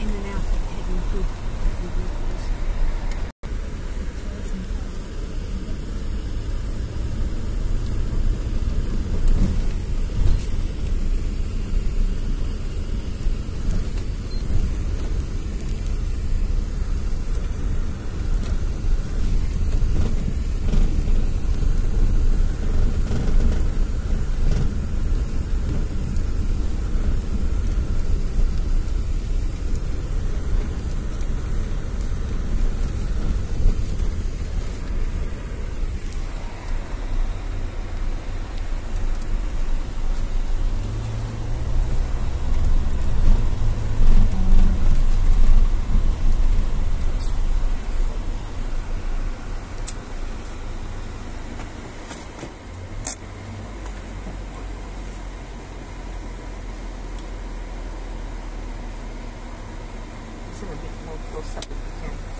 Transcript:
in and out of heaven. Good. Listen a bit more close up if you can.